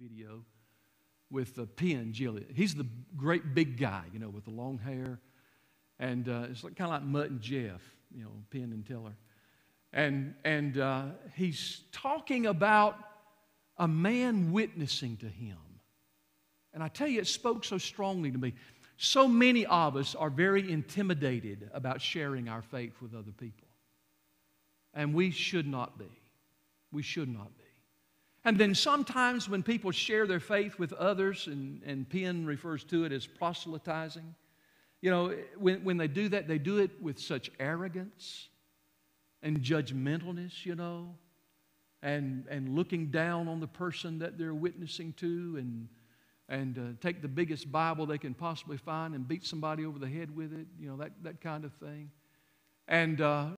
video with uh, Penn Jillette. He's the great big guy, you know, with the long hair. And uh, it's like, kind of like Mutt and Jeff, you know, Penn and Teller. And, and uh, he's talking about a man witnessing to him. And I tell you, it spoke so strongly to me. So many of us are very intimidated about sharing our faith with other people. And we should not be. We should not be. And then sometimes when people share their faith with others, and, and Penn refers to it as proselytizing, you know, when, when they do that, they do it with such arrogance and judgmentalness, you know, and, and looking down on the person that they're witnessing to and, and uh, take the biggest Bible they can possibly find and beat somebody over the head with it, you know, that, that kind of thing. And uh,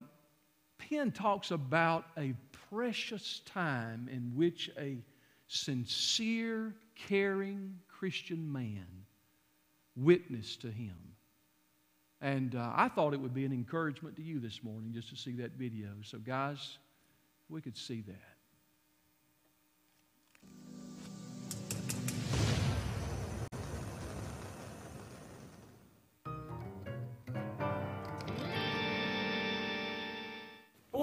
Penn talks about a precious time in which a sincere, caring Christian man witnessed to him. And uh, I thought it would be an encouragement to you this morning just to see that video. So, guys, we could see that.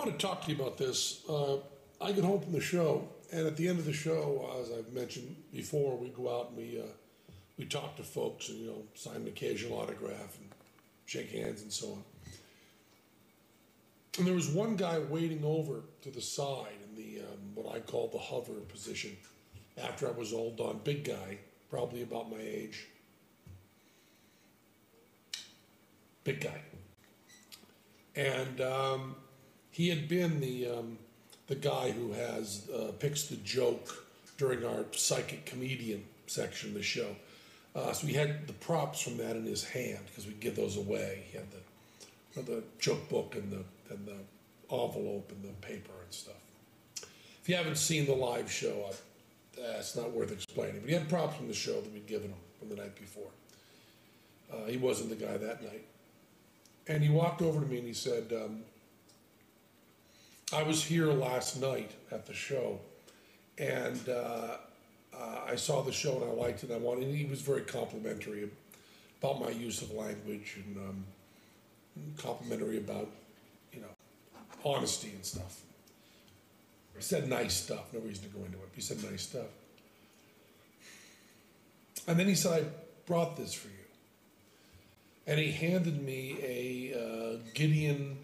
Want to talk to you about this. Uh, I get home from the show, and at the end of the show, as I've mentioned before, we go out and we uh, we talk to folks and you know sign an occasional autograph and shake hands and so on. And there was one guy waiting over to the side in the um, what I call the hover position. After I was all done, big guy, probably about my age. Big guy. And um, he had been the um, the guy who has uh, picks the joke during our psychic comedian section of the show. Uh, so he had the props from that in his hand because we give those away. He had the the joke book and the and the envelope and the paper and stuff. If you haven't seen the live show, I, uh, it's not worth explaining. But he had props from the show that we'd given him from the night before. Uh, he wasn't the guy that night. And he walked over to me and he said, um, I was here last night at the show, and uh, uh, I saw the show and I liked it. I wanted. He was very complimentary about my use of language and um, complimentary about you know honesty and stuff. He said nice stuff. No reason to go into it. He said nice stuff. And then he said, "I brought this for you." And he handed me a uh, Gideon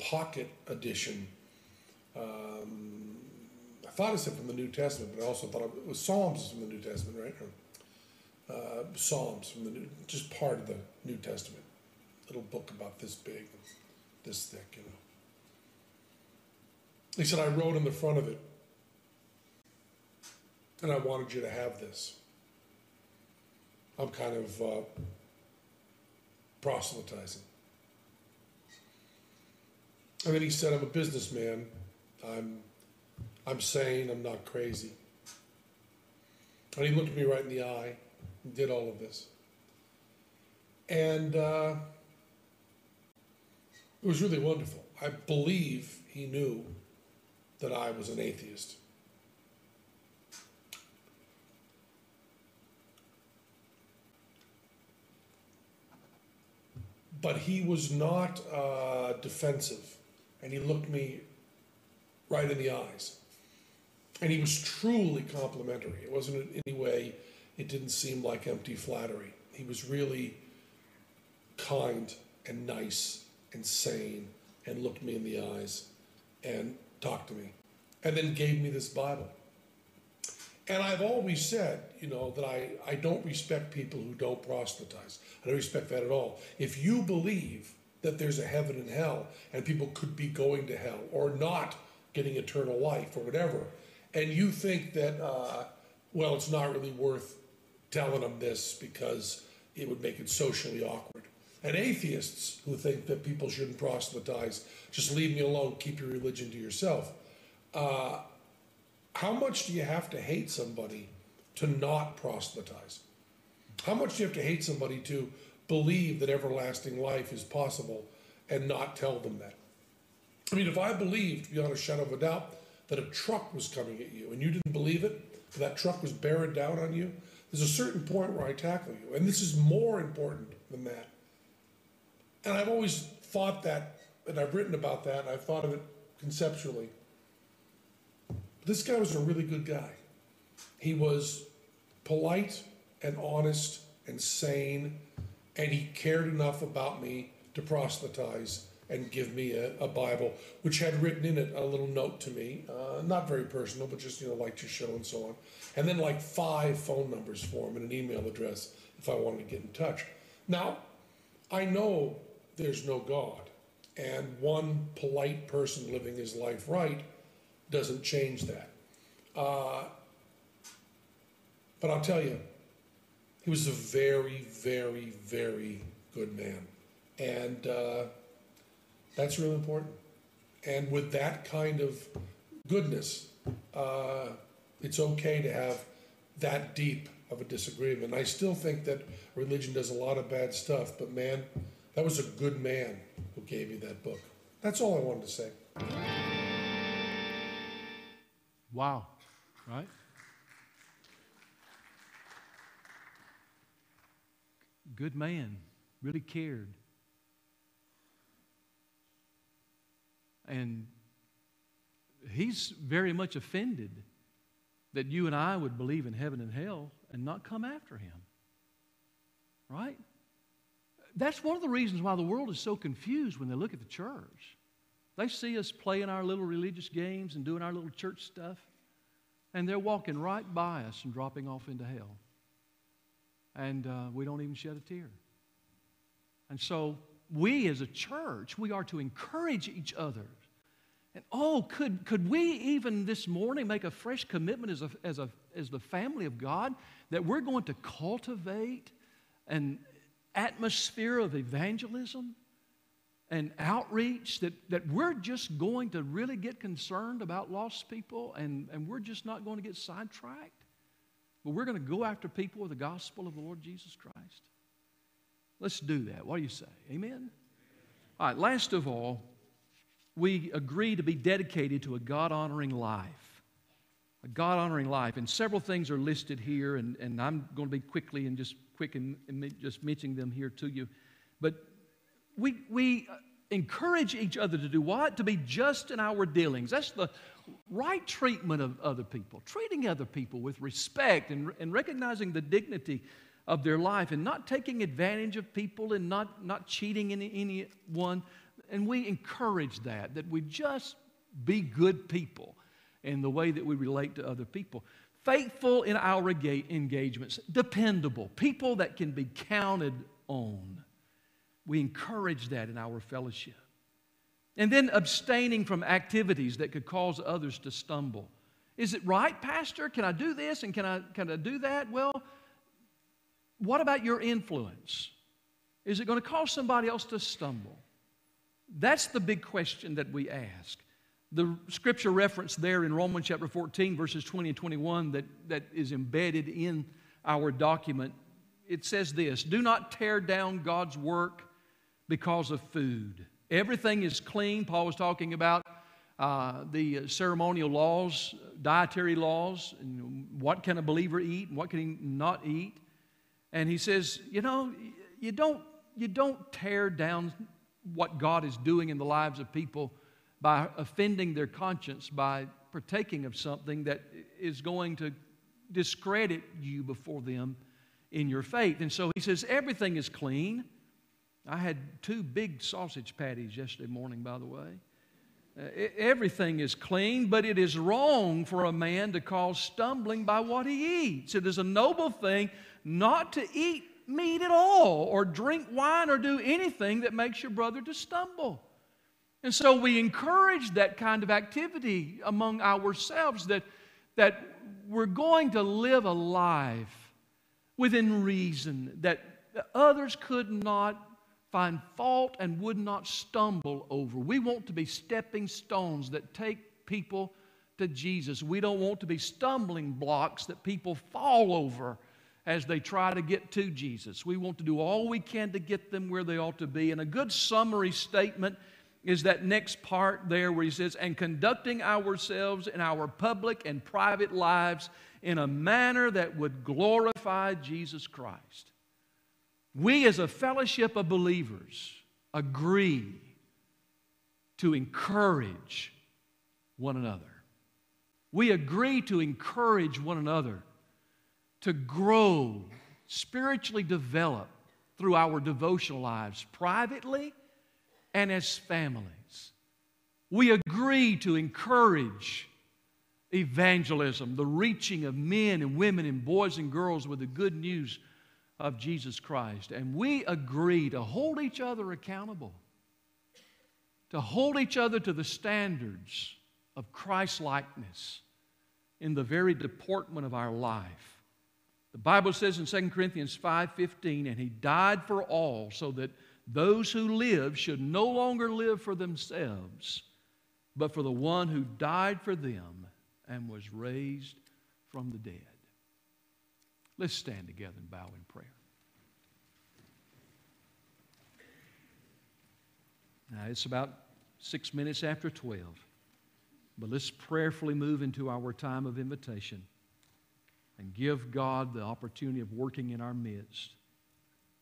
Pocket Edition um, I thought it said from the New Testament, but I also thought it was Psalms from the New Testament, right? Or, uh, Psalms from the New, just part of the New Testament. Little book about this big, this thick, you know. He said, I wrote in the front of it, and I wanted you to have this. I'm kind of uh, proselytizing. And then he said, I'm a businessman I'm, I'm sane, I'm not crazy. And he looked at me right in the eye and did all of this. And uh, it was really wonderful. I believe he knew that I was an atheist. But he was not uh, defensive. And he looked me right in the eyes. And he was truly complimentary. It wasn't in any way, it didn't seem like empty flattery. He was really kind and nice and sane and looked me in the eyes and talked to me and then gave me this Bible. And I've always said, you know, that I, I don't respect people who don't proselytize. I don't respect that at all. If you believe that there's a heaven and hell and people could be going to hell or not getting eternal life or whatever, and you think that, uh, well, it's not really worth telling them this because it would make it socially awkward. And atheists who think that people shouldn't proselytize, just leave me alone, keep your religion to yourself. Uh, how much do you have to hate somebody to not proselytize? How much do you have to hate somebody to believe that everlasting life is possible and not tell them that? I mean, if I believed beyond a shadow of a doubt that a truck was coming at you and you didn't believe it, that truck was bearing down on you, there's a certain point where I tackle you. And this is more important than that. And I've always thought that, and I've written about that, and I've thought of it conceptually. This guy was a really good guy. He was polite and honest and sane, and he cared enough about me to proselytize and give me a, a Bible, which had written in it a little note to me, uh, not very personal, but just, you know, like your show and so on. And then like five phone numbers for him and an email address if I wanted to get in touch. Now, I know there's no God, and one polite person living his life right doesn't change that. Uh, but I'll tell you, he was a very, very, very good man. And uh, that's really important. And with that kind of goodness, uh, it's okay to have that deep of a disagreement. I still think that religion does a lot of bad stuff, but man, that was a good man who gave you that book. That's all I wanted to say. Wow, right? Good man, really cared. And he's very much offended that you and I would believe in heaven and hell and not come after him. Right? That's one of the reasons why the world is so confused when they look at the church. They see us playing our little religious games and doing our little church stuff, and they're walking right by us and dropping off into hell. And uh, we don't even shed a tear. And so, we as a church, we are to encourage each other and oh, could, could we even this morning make a fresh commitment as, a, as, a, as the family of God that we're going to cultivate an atmosphere of evangelism and outreach, that, that we're just going to really get concerned about lost people and, and we're just not going to get sidetracked? But we're going to go after people with the gospel of the Lord Jesus Christ. Let's do that. What do you say? Amen? All right, last of all, we agree to be dedicated to a God honoring life. A God honoring life. And several things are listed here, and, and I'm going to be quickly and just quick and, and just mentioning them here to you. But we, we uh, encourage each other to do what? To be just in our dealings. That's the right treatment of other people, treating other people with respect and, and recognizing the dignity of their life and not taking advantage of people and not, not cheating any, anyone and we encourage that, that we just be good people in the way that we relate to other people. Faithful in our engagements, dependable, people that can be counted on. We encourage that in our fellowship. And then abstaining from activities that could cause others to stumble. Is it right, Pastor? Can I do this and can I, can I do that? Well, what about your influence? Is it going to cause somebody else to stumble? That's the big question that we ask. The scripture reference there in Romans chapter 14, verses 20 and 21, that, that is embedded in our document, it says this Do not tear down God's work because of food. Everything is clean. Paul was talking about uh, the ceremonial laws, dietary laws, and what can a believer eat and what can he not eat. And he says, you know, you don't, you don't tear down what God is doing in the lives of people by offending their conscience by partaking of something that is going to discredit you before them in your faith. And so he says, everything is clean. I had two big sausage patties yesterday morning, by the way. Uh, everything is clean, but it is wrong for a man to cause stumbling by what he eats. It is a noble thing not to eat meat at all, or drink wine, or do anything that makes your brother to stumble. And so we encourage that kind of activity among ourselves that, that we're going to live a life within reason, that others could not find fault and would not stumble over. We want to be stepping stones that take people to Jesus. We don't want to be stumbling blocks that people fall over as they try to get to Jesus. We want to do all we can to get them where they ought to be. And a good summary statement is that next part there where he says, and conducting ourselves in our public and private lives in a manner that would glorify Jesus Christ. We, as a fellowship of believers, agree to encourage one another. We agree to encourage one another to grow, spiritually develop through our devotional lives, privately and as families. We agree to encourage evangelism, the reaching of men and women and boys and girls with the good news of Jesus Christ. And we agree to hold each other accountable, to hold each other to the standards of Christ likeness in the very deportment of our life. The Bible says in 2 Corinthians 5:15, and he died for all so that those who live should no longer live for themselves, but for the one who died for them and was raised from the dead. Let's stand together and bow in prayer. Now, it's about six minutes after 12, but let's prayerfully move into our time of invitation and give God the opportunity of working in our midst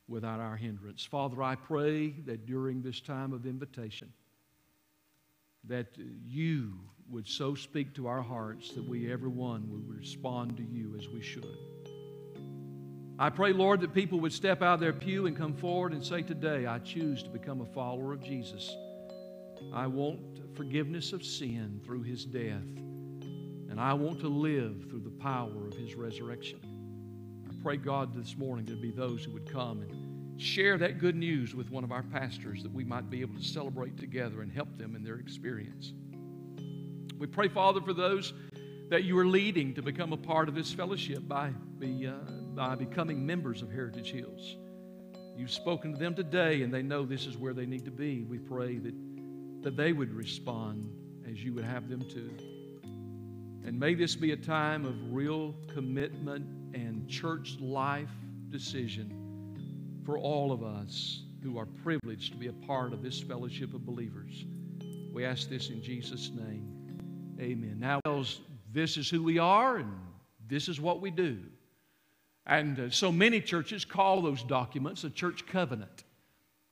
without our hindrance. Father, I pray that during this time of invitation, that you would so speak to our hearts that we, everyone, would respond to you as we should. I pray, Lord, that people would step out of their pew and come forward and say, Today, I choose to become a follower of Jesus. I want forgiveness of sin through his death, and I want to live through the power of his resurrection. I pray, God, this morning there'd be those who would come and share that good news with one of our pastors that we might be able to celebrate together and help them in their experience. We pray, Father, for those that you are leading to become a part of this fellowship by, be, uh, by becoming members of Heritage Hills. You've spoken to them today, and they know this is where they need to be. We pray that, that they would respond as you would have them to. And may this be a time of real commitment and church life decision for all of us who are privileged to be a part of this fellowship of believers. We ask this in Jesus' name. Amen. Now, this is who we are and this is what we do. And uh, so many churches call those documents a church covenant.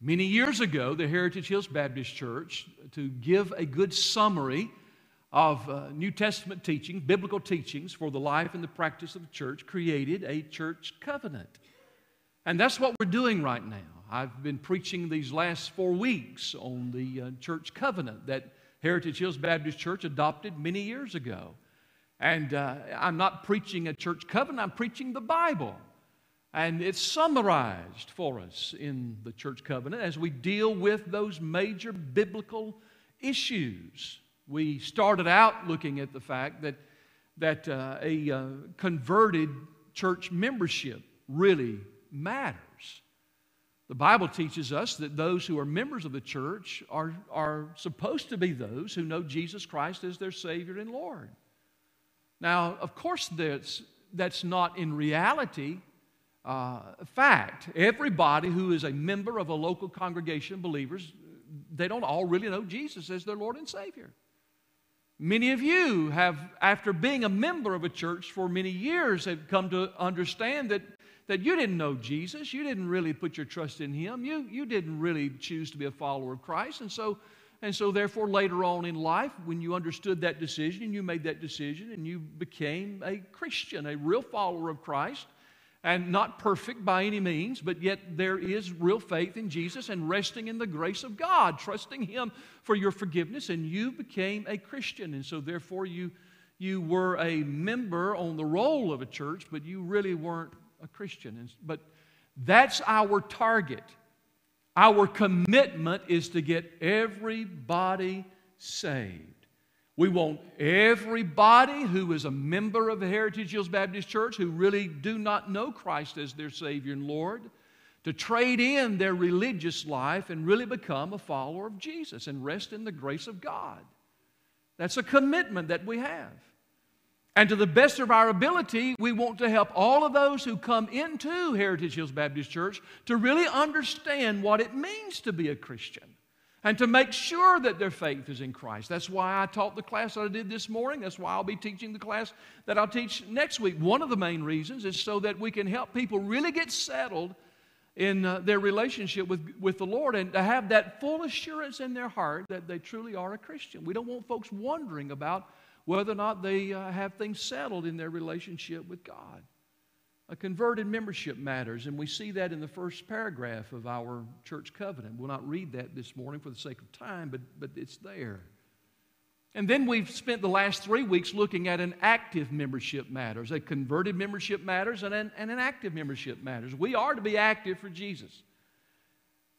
Many years ago, the Heritage Hills Baptist Church, to give a good summary of uh, New Testament teaching, biblical teachings for the life and the practice of the church, created a church covenant. And that's what we're doing right now. I've been preaching these last four weeks on the uh, church covenant that Heritage Hills Baptist Church adopted many years ago. And uh, I'm not preaching a church covenant, I'm preaching the Bible. And it's summarized for us in the church covenant as we deal with those major biblical issues. We started out looking at the fact that, that uh, a uh, converted church membership really matters. The Bible teaches us that those who are members of the church are, are supposed to be those who know Jesus Christ as their Savior and Lord. Now, of course, that's, that's not in reality uh, fact. Everybody who is a member of a local congregation of believers, they don't all really know Jesus as their Lord and Savior. Many of you have, after being a member of a church for many years, have come to understand that that you didn't know Jesus. You didn't really put your trust in Him. You, you didn't really choose to be a follower of Christ. And so, and so, therefore, later on in life, when you understood that decision and you made that decision and you became a Christian, a real follower of Christ, and not perfect by any means, but yet there is real faith in Jesus and resting in the grace of God, trusting Him for your forgiveness, and you became a Christian. And so, therefore, you, you were a member on the roll of a church, but you really weren't a Christian. And, But that's our target. Our commitment is to get everybody saved. We want everybody who is a member of the Heritage Hills Baptist Church who really do not know Christ as their Savior and Lord to trade in their religious life and really become a follower of Jesus and rest in the grace of God. That's a commitment that we have. And to the best of our ability, we want to help all of those who come into Heritage Hills Baptist Church to really understand what it means to be a Christian. And to make sure that their faith is in Christ. That's why I taught the class that I did this morning. That's why I'll be teaching the class that I'll teach next week. One of the main reasons is so that we can help people really get settled in uh, their relationship with, with the Lord and to have that full assurance in their heart that they truly are a Christian. We don't want folks wondering about whether or not they uh, have things settled in their relationship with God. A converted membership matters, and we see that in the first paragraph of our church covenant. We'll not read that this morning for the sake of time, but, but it's there. And then we've spent the last three weeks looking at an active membership matters, a converted membership matters, and an, and an active membership matters. We are to be active for Jesus.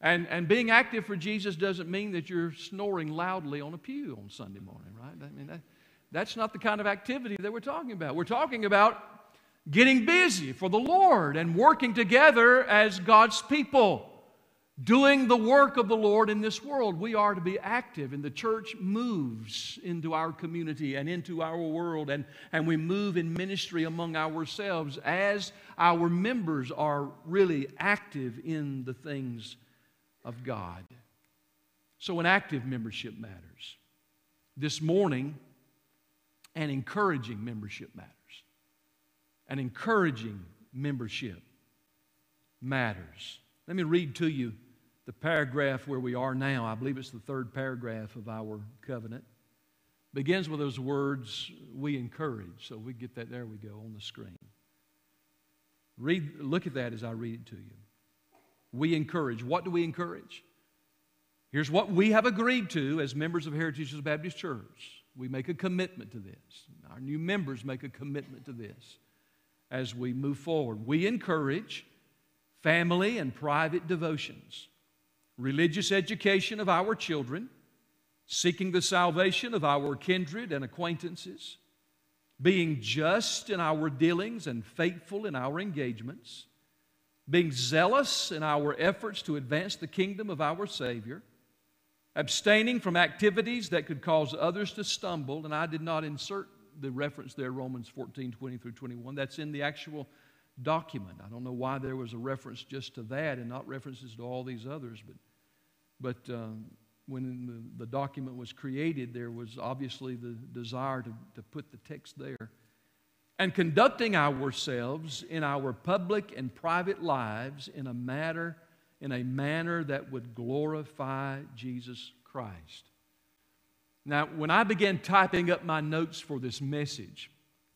And, and being active for Jesus doesn't mean that you're snoring loudly on a pew on Sunday morning, right? I mean, that, that's not the kind of activity that we're talking about. We're talking about getting busy for the Lord and working together as God's people, doing the work of the Lord in this world. We are to be active, and the church moves into our community and into our world, and, and we move in ministry among ourselves as our members are really active in the things of God. So, an active membership matters. This morning, an encouraging membership matters and encouraging membership matters. Let me read to you the paragraph where we are now. I believe it's the third paragraph of our covenant. Begins with those words, we encourage. So we get that, there we go on the screen. Read, look at that as I read it to you. We encourage. What do we encourage? Here's what we have agreed to as members of Heritage Baptist Church. We make a commitment to this. Our new members make a commitment to this as we move forward. We encourage family and private devotions, religious education of our children, seeking the salvation of our kindred and acquaintances, being just in our dealings and faithful in our engagements, being zealous in our efforts to advance the kingdom of our Savior, abstaining from activities that could cause others to stumble, and I did not insert the reference there, Romans 14, 20 through 21. That's in the actual document. I don't know why there was a reference just to that and not references to all these others, but, but um, when the, the, document was created, there was obviously the desire to, to put the text there. And conducting ourselves in our public and private lives in a matter in a manner that would glorify Jesus Christ. Now, when I began typing up my notes for this message,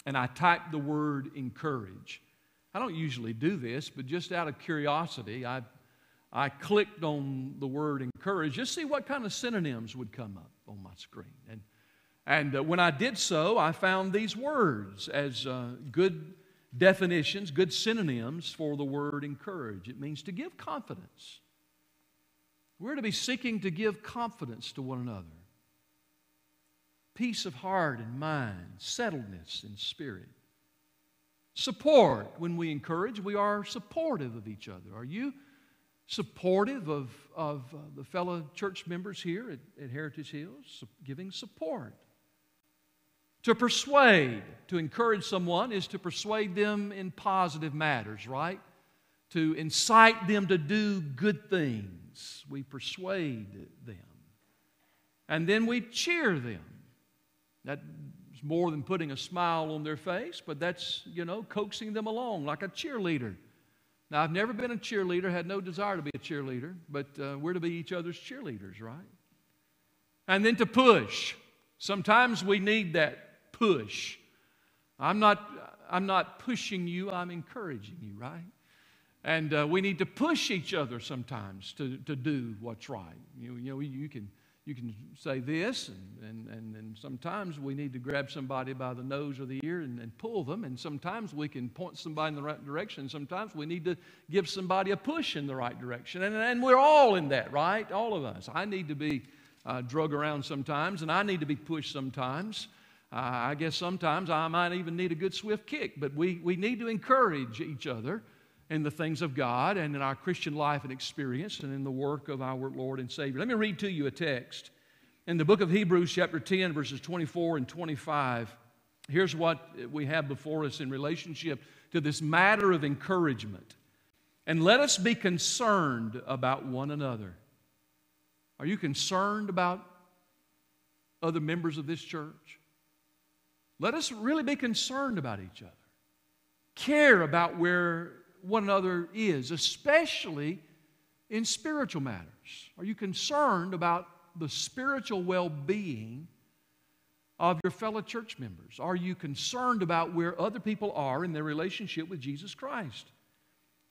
and I typed the word encourage, I don't usually do this, but just out of curiosity, I, I clicked on the word encourage just see what kind of synonyms would come up on my screen. And, and uh, when I did so, I found these words as uh, good definitions, good synonyms for the word encourage. It means to give confidence. We're to be seeking to give confidence to one another peace of heart and mind, settledness in spirit. Support. When we encourage, we are supportive of each other. Are you supportive of, of uh, the fellow church members here at, at Heritage Hills? Giving support. To persuade, to encourage someone, is to persuade them in positive matters, right? To incite them to do good things. We persuade them. And then we cheer them. That's more than putting a smile on their face, but that's, you know, coaxing them along like a cheerleader. Now, I've never been a cheerleader, had no desire to be a cheerleader, but uh, we're to be each other's cheerleaders, right? And then to push. Sometimes we need that push. I'm not, I'm not pushing you, I'm encouraging you, right? And uh, we need to push each other sometimes to, to do what's right. You, you know, you can you can say this, and, and, and, sometimes we need to grab somebody by the nose or the ear and, and, pull them, and sometimes we can point somebody in the right direction. Sometimes we need to give somebody a push in the right direction. And, and we're all in that, right? All of us. I need to be uh, drug around sometimes, and I need to be pushed sometimes. Uh, I guess sometimes I might even need a good swift kick, but we, we need to encourage each other in the things of God and in our Christian life and experience and in the work of our Lord and Savior. Let me read to you a text. In the book of Hebrews, chapter 10, verses 24 and 25, here's what we have before us in relationship to this matter of encouragement. And let us be concerned about one another. Are you concerned about other members of this church? Let us really be concerned about each other. Care about where one another is, especially in spiritual matters. Are you concerned about the spiritual well being of your fellow church members? Are you concerned about where other people are in their relationship with Jesus Christ?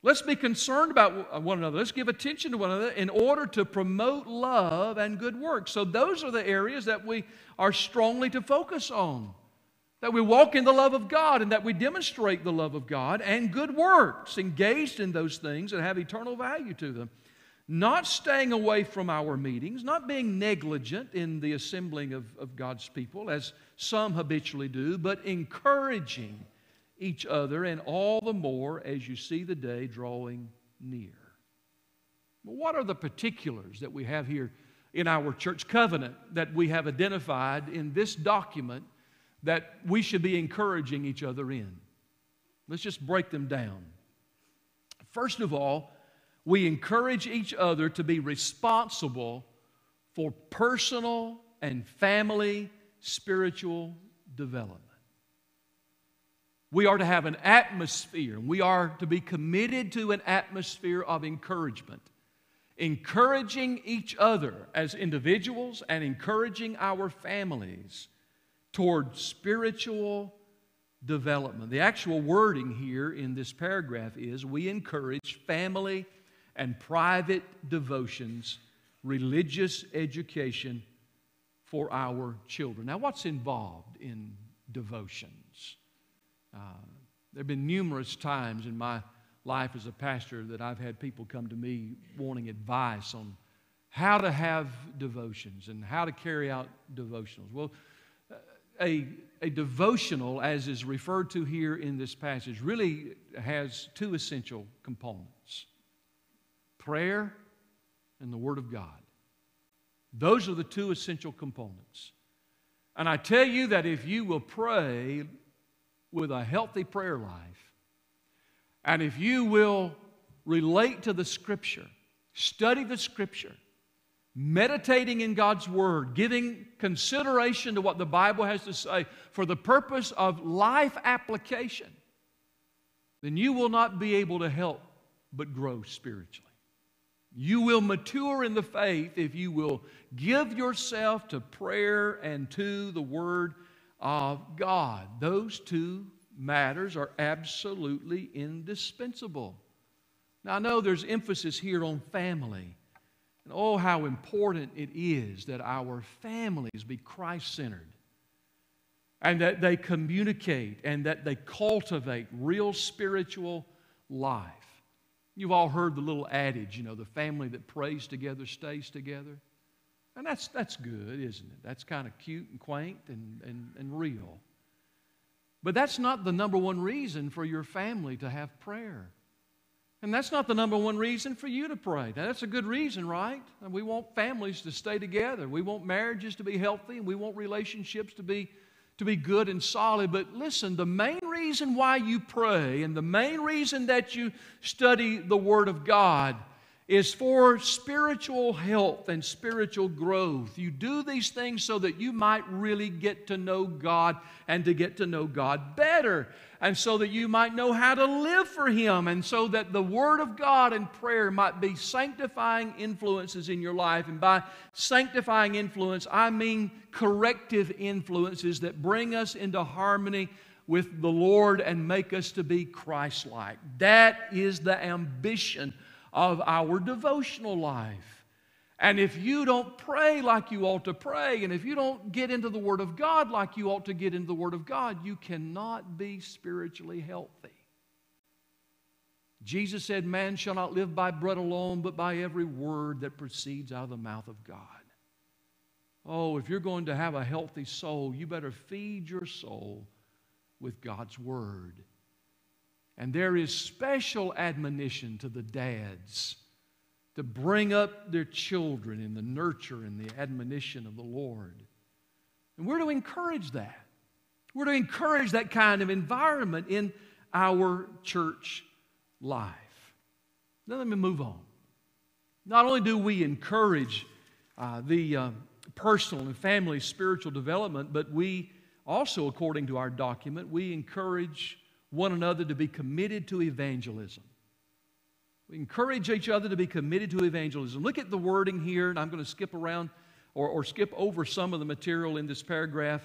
Let's be concerned about uh, one another. Let's give attention to one another in order to promote love and good works. So, those are the areas that we are strongly to focus on. That we walk in the love of God and that we demonstrate the love of God and good works, engaged in those things that have eternal value to them not staying away from our meetings, not being negligent in the assembling of, of God's people, as some habitually do, but encouraging each other, and all the more as you see the day drawing near. Well, what are the particulars that we have here in our church covenant that we have identified in this document that we should be encouraging each other in? Let's just break them down. First of all, we encourage each other to be responsible for personal and family spiritual development. We are to have an atmosphere, we are to be committed to an atmosphere of encouragement, encouraging each other as individuals and encouraging our families toward spiritual development. The actual wording here in this paragraph is we encourage family and private devotions, religious education for our children. Now, what's involved in devotions? Uh, there have been numerous times in my life as a pastor that I've had people come to me wanting advice on how to have devotions and how to carry out devotionals. Well, a, a devotional, as is referred to here in this passage, really has two essential components prayer and the Word of God. Those are the two essential components. And I tell you that if you will pray with a healthy prayer life, and if you will relate to the Scripture, study the Scripture, meditating in God's Word, giving consideration to what the Bible has to say for the purpose of life application, then you will not be able to help but grow spiritually. You will mature in the faith if you will give yourself to prayer and to the Word of God. Those two matters are absolutely indispensable. Now, I know there's emphasis here on family. And oh, how important it is that our families be Christ centered and that they communicate and that they cultivate real spiritual life. You've all heard the little adage, you know, the family that prays together stays together. And that's, that's good, isn't it? That's kind of cute and quaint and, and, and real. But that's not the number one reason for your family to have prayer. And that's not the number one reason for you to pray. Now, that's a good reason, right? And we want families to stay together. We want marriages to be healthy, and we want relationships to be to be good and solid. But listen, the main reason why you pray and the main reason that you study the Word of God is for spiritual health and spiritual growth. You do these things so that you might really get to know God and to get to know God better and so that you might know how to live for Him, and so that the Word of God and prayer might be sanctifying influences in your life. And by sanctifying influence, I mean corrective influences that bring us into harmony with the Lord and make us to be Christ like. That is the ambition of our devotional life. And if you don't pray like you ought to pray, and if you don't get into the Word of God like you ought to get into the Word of God, you cannot be spiritually healthy. Jesus said, Man shall not live by bread alone, but by every word that proceeds out of the mouth of God. Oh, if you're going to have a healthy soul, you better feed your soul with God's Word. And there is special admonition to the dads to bring up their children in the nurture and the admonition of the Lord. And we're to encourage that. We're to encourage that kind of environment in our church life. Now, let me move on. Not only do we encourage uh, the uh, personal and family spiritual development, but we also, according to our document, we encourage one another to be committed to evangelism. We encourage each other to be committed to evangelism. Look at the wording here, and I'm going to skip around or, or skip over some of the material in this paragraph.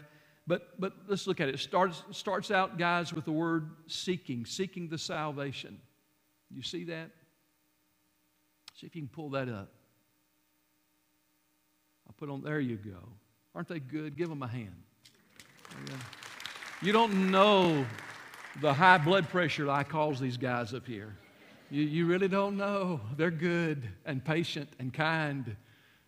But, but let's look at it. It starts, starts out, guys, with the word seeking, seeking the salvation. You see that? See if you can pull that up. I'll put on, there you go. Aren't they good? Give them a hand. You don't know the high blood pressure I cause these guys up here. You, you really don't know. They're good and patient and kind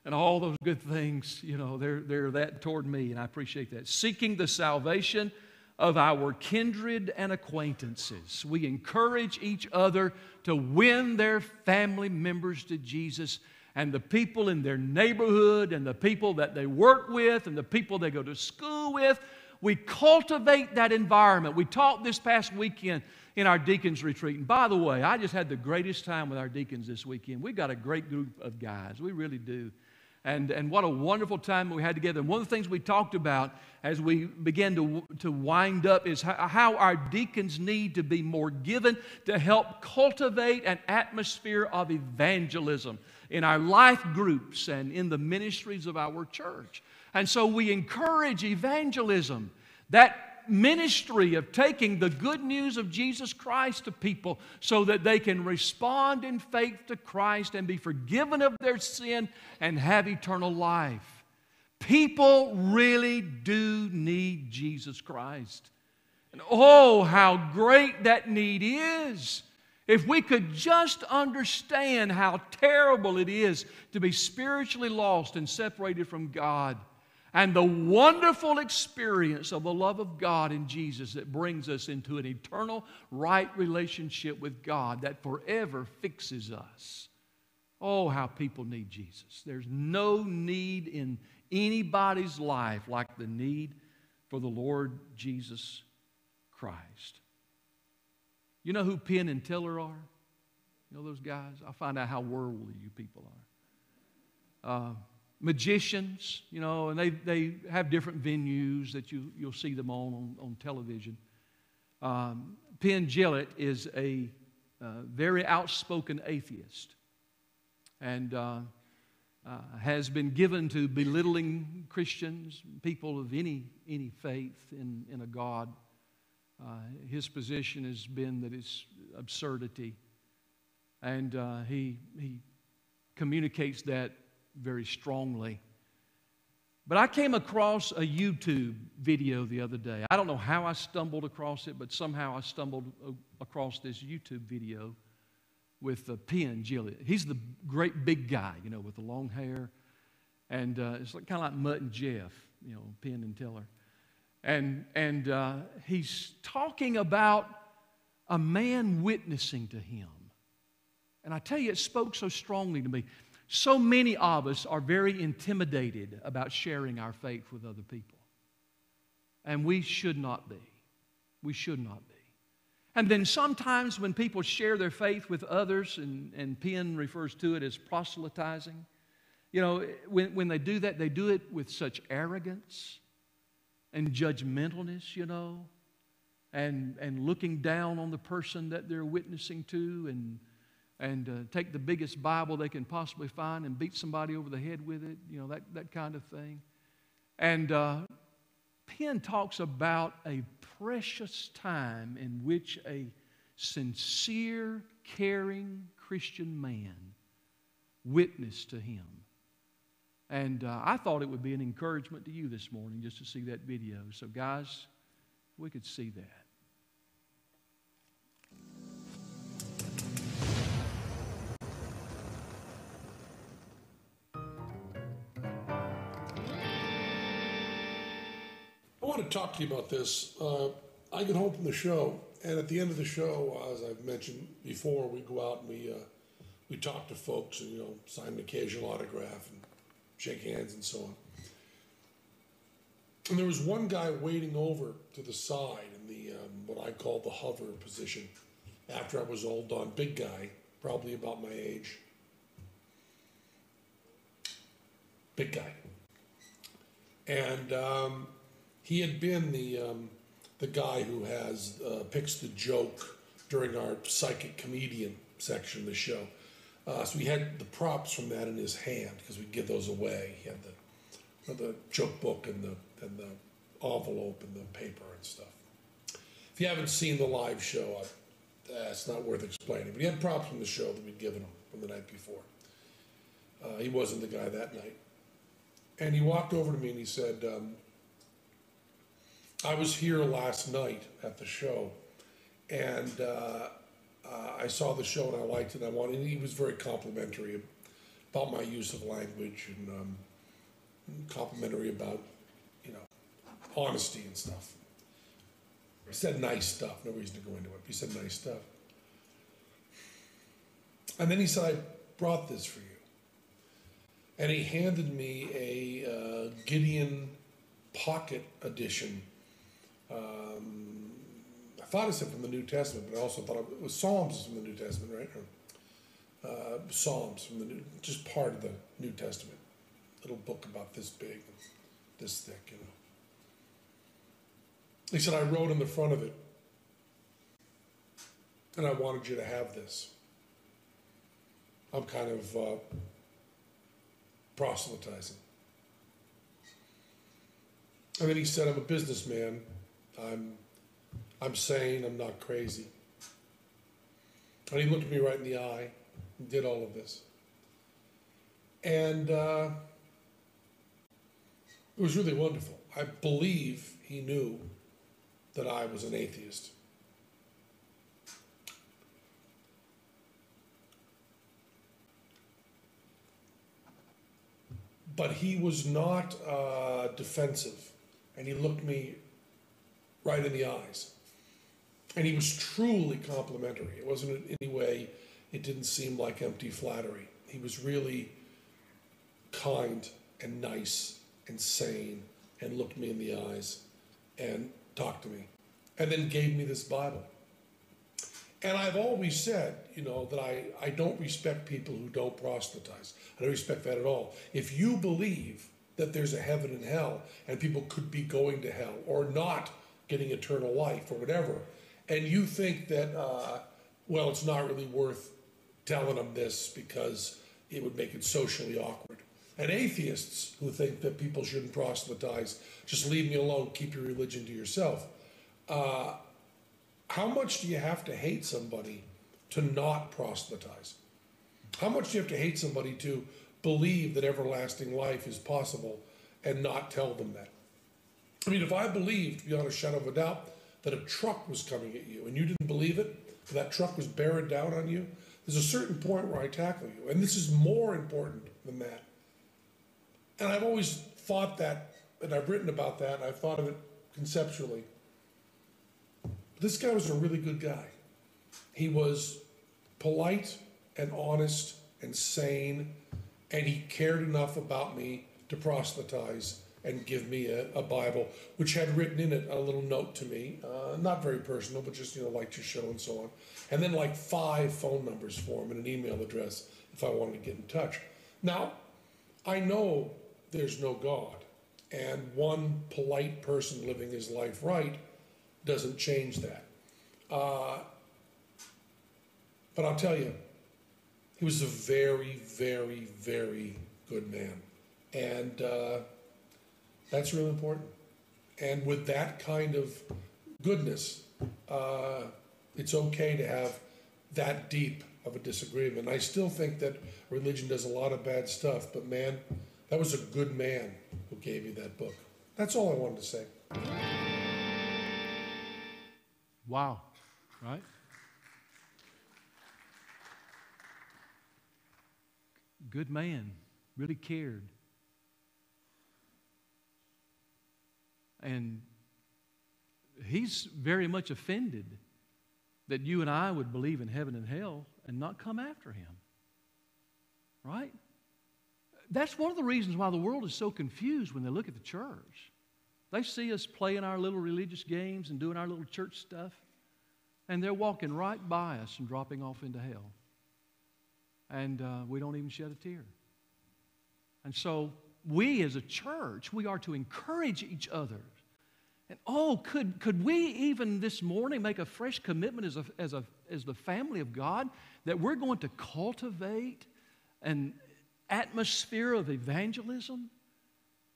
and all those good things. You know, they're, they're that toward me, and I appreciate that. Seeking the salvation of our kindred and acquaintances. We encourage each other to win their family members to Jesus and the people in their neighborhood and the people that they work with and the people they go to school with. We cultivate that environment. We talked this past weekend in our deacons retreat. And by the way, I just had the greatest time with our deacons this weekend. We've got a great group of guys. We really do. And, and what a wonderful time we had together. And one of the things we talked about as we began to, to wind up is how, how our deacons need to be more given to help cultivate an atmosphere of evangelism in our life groups and in the ministries of our church. And so we encourage evangelism. That ministry of taking the good news of Jesus Christ to people so that they can respond in faith to Christ and be forgiven of their sin and have eternal life. People really do need Jesus Christ. And oh, how great that need is. If we could just understand how terrible it is to be spiritually lost and separated from God and the wonderful experience of the love of God in Jesus that brings us into an eternal, right relationship with God that forever fixes us. Oh, how people need Jesus. There's no need in anybody's life like the need for the Lord Jesus Christ. You know who Penn and Teller are? You know those guys? I'll find out how worldly you people are. Uh, magicians, you know, and they, they have different venues that you, you'll see them on on, on television. Um, Penn Jillette is a uh, very outspoken atheist and uh, uh, has been given to belittling Christians, people of any, any faith in, in a God. Uh, his position has been that it's absurdity. And uh, he, he communicates that very strongly. But I came across a YouTube video the other day. I don't know how I stumbled across it, but somehow I stumbled across this YouTube video with uh, Penn Jillette. He's the great big guy, you know, with the long hair. And uh, it's like, kind of like Mutt and Jeff, you know, Penn and Teller. And, and uh, he's talking about a man witnessing to him. And I tell you, it spoke so strongly to me. So many of us are very intimidated about sharing our faith with other people. And we should not be. We should not be. And then sometimes when people share their faith with others, and, and Penn refers to it as proselytizing, you know, when, when they do that, they do it with such arrogance and judgmentalness, you know, and, and looking down on the person that they're witnessing to and and uh, take the biggest Bible they can possibly find and beat somebody over the head with it, you know, that, that kind of thing. And uh, Penn talks about a precious time in which a sincere, caring Christian man witnessed to him. And uh, I thought it would be an encouragement to you this morning just to see that video. So, guys, we could see that. Talk to you about this. Uh, I get home from the show, and at the end of the show, as I've mentioned before, we go out and we uh, we talk to folks and you know sign an occasional autograph and shake hands and so on. And there was one guy waiting over to the side in the um, what I call the hover position. After I was all done, big guy, probably about my age. big guy. And um, he had been the, um, the guy who has uh, picks the joke during our psychic comedian section of the show. Uh, so he had the props from that in his hand because we give those away. He had the, the joke book and the, and the envelope and the paper and stuff. If you haven't seen the live show, I, uh, it's not worth explaining. But he had props from the show that we'd given him from the night before. Uh, he wasn't the guy that night. And he walked over to me and he said, um, I was here last night at the show, and uh, uh, I saw the show and I liked it. I wanted. He was very complimentary about my use of language and um, complimentary about, you know, honesty and stuff. He said nice stuff. No reason to go into it. He said nice stuff. And then he said, I brought this for you. And he handed me a uh, Gideon Pocket Edition. Um, I thought it said from the New Testament, but I also thought it was Psalms from the New Testament, right? Or, uh, Psalms from the New, just part of the New Testament. Little book about this big, this thick, you know. He said, I wrote in the front of it, and I wanted you to have this. I'm kind of uh, proselytizing. And then he said, I'm a businessman. I'm, I'm sane. I'm not crazy. And he looked me right in the eye and did all of this. And uh, it was really wonderful. I believe he knew that I was an atheist. But he was not uh, defensive, and he looked me right in the eyes. And he was truly complimentary. It wasn't in any way, it didn't seem like empty flattery. He was really kind and nice and sane and looked me in the eyes and talked to me, and then gave me this Bible. And I've always said, you know, that I, I don't respect people who don't proselytize. I don't respect that at all. If you believe that there's a heaven and hell and people could be going to hell or not getting eternal life or whatever, and you think that, uh, well, it's not really worth telling them this because it would make it socially awkward. And atheists who think that people shouldn't proselytize, just leave me alone, keep your religion to yourself. Uh, how much do you have to hate somebody to not proselytize? How much do you have to hate somebody to believe that everlasting life is possible and not tell them that? I mean, if I believed beyond a shadow of a doubt that a truck was coming at you and you didn't believe it, that truck was bearing down on you, there's a certain point where I tackle you. And this is more important than that. And I've always thought that, and I've written about that, and I've thought of it conceptually. This guy was a really good guy. He was polite and honest and sane, and he cared enough about me to proselytize and give me a, a Bible, which had written in it a little note to me, uh, not very personal, but just, you know, like your show and so on. And then like five phone numbers for him and an email address if I wanted to get in touch. Now, I know there's no God. And one polite person living his life right doesn't change that. Uh, but I'll tell you, he was a very, very, very good man. And uh, that's really important. And with that kind of goodness, uh, it's okay to have that deep of a disagreement. I still think that religion does a lot of bad stuff, but man, that was a good man who gave you that book. That's all I wanted to say. Wow, right? Good man, really cared. And he's very much offended that you and I would believe in heaven and hell and not come after him. Right? That's one of the reasons why the world is so confused when they look at the church. They see us playing our little religious games and doing our little church stuff, and they're walking right by us and dropping off into hell. And uh, we don't even shed a tear. And so we as a church, we are to encourage each other. And oh, could, could we even this morning make a fresh commitment as, a, as, a, as the family of God that we're going to cultivate an atmosphere of evangelism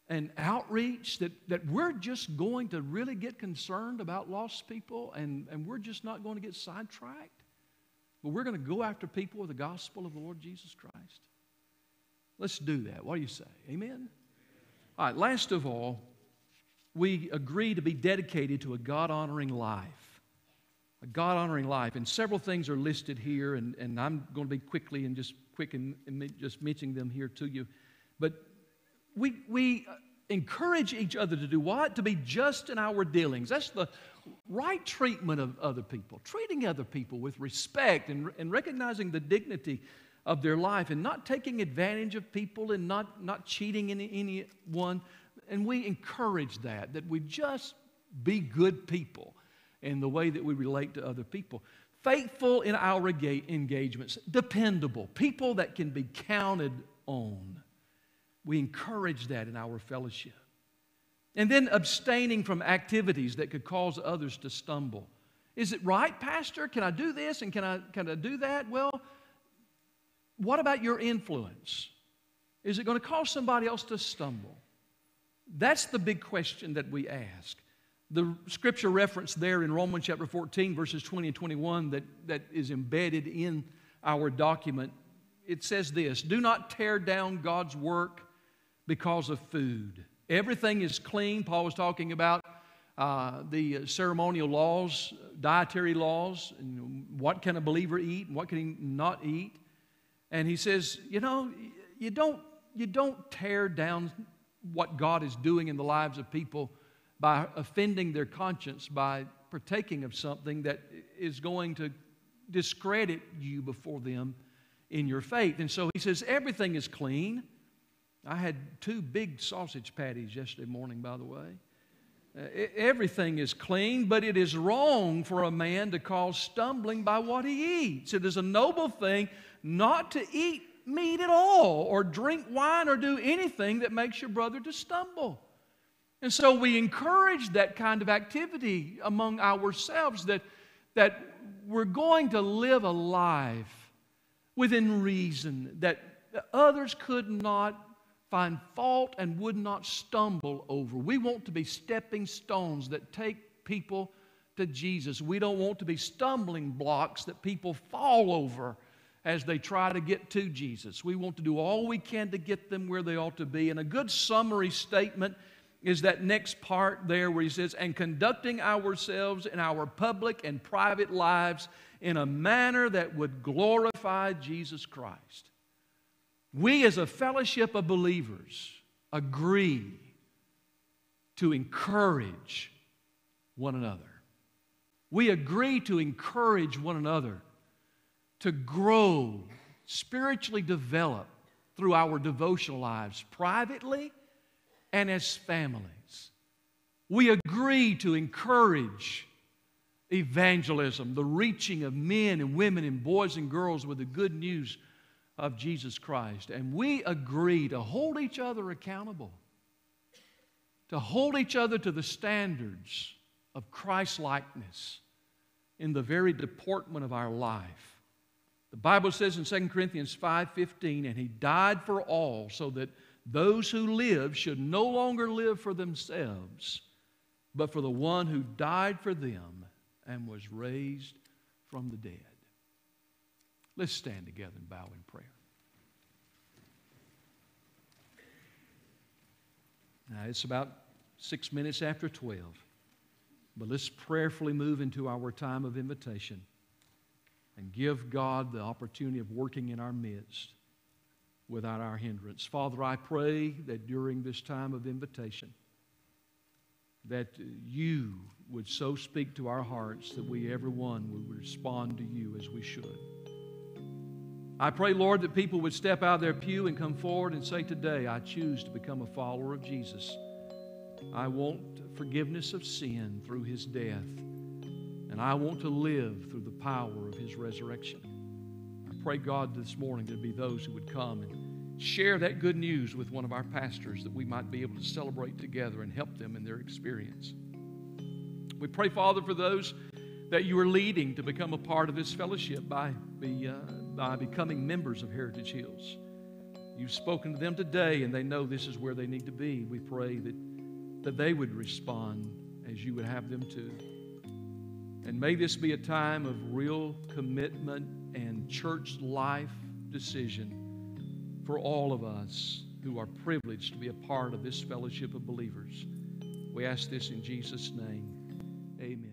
and outreach, that, that we're just going to really get concerned about lost people and, and we're just not going to get sidetracked? But we're going to go after people with the gospel of the Lord Jesus Christ. Let's do that. What do you say? Amen? All right, last of all, we agree to be dedicated to a God honoring life. A God honoring life. And several things are listed here, and, and I'm going to be quickly and just quick and, and just mentioning them here to you. But we, we encourage each other to do what? To be just in our dealings. That's the right treatment of other people, treating other people with respect and, and recognizing the dignity of their life and not taking advantage of people and not, not cheating any, anyone. And we encourage that, that we just be good people in the way that we relate to other people. Faithful in our engagements, dependable, people that can be counted on. We encourage that in our fellowship. And then abstaining from activities that could cause others to stumble. Is it right, Pastor? Can I do this and can I, can I do that? Well, what about your influence? Is it going to cause somebody else to stumble? That's the big question that we ask. The scripture reference there in Romans chapter 14, verses 20 and 21, that, that is embedded in our document, it says this Do not tear down God's work because of food. Everything is clean. Paul was talking about uh, the ceremonial laws, dietary laws, and what can a believer eat and what can he not eat. And he says, you know, you don't, you don't tear down what God is doing in the lives of people by offending their conscience, by partaking of something that is going to discredit you before them in your faith. And so he says, everything is clean. I had two big sausage patties yesterday morning, by the way. Uh, everything is clean, but it is wrong for a man to cause stumbling by what he eats. It is a noble thing not to eat meat at all, or drink wine, or do anything that makes your brother to stumble. And so we encourage that kind of activity among ourselves that, that we're going to live a life within reason, that others could not find fault and would not stumble over. We want to be stepping stones that take people to Jesus. We don't want to be stumbling blocks that people fall over as they try to get to Jesus. We want to do all we can to get them where they ought to be. And a good summary statement is that next part there where he says, and conducting ourselves in our public and private lives in a manner that would glorify Jesus Christ. We, as a fellowship of believers, agree to encourage one another. We agree to encourage one another to grow, spiritually develop through our devotional lives, privately and as families. We agree to encourage evangelism, the reaching of men and women and boys and girls with the good news of Jesus Christ. And we agree to hold each other accountable, to hold each other to the standards of Christ likeness in the very deportment of our life. The Bible says in 2 Corinthians 5:15, and he died for all so that those who live should no longer live for themselves, but for the one who died for them and was raised from the dead. Let's stand together and bow in prayer. Now, it's about six minutes after 12, but let's prayerfully move into our time of invitation and give God the opportunity of working in our midst without our hindrance. Father, I pray that during this time of invitation, that you would so speak to our hearts that we, everyone, would respond to you as we should. I pray, Lord, that people would step out of their pew and come forward and say, Today, I choose to become a follower of Jesus. I want forgiveness of sin through his death. And I want to live through the power of his resurrection. I pray, God, this morning there'd be those who would come and share that good news with one of our pastors that we might be able to celebrate together and help them in their experience. We pray, Father, for those that you are leading to become a part of this fellowship by, be, uh, by becoming members of Heritage Hills. You've spoken to them today, and they know this is where they need to be. We pray that, that they would respond as you would have them to. And may this be a time of real commitment and church life decision for all of us who are privileged to be a part of this fellowship of believers. We ask this in Jesus' name. Amen.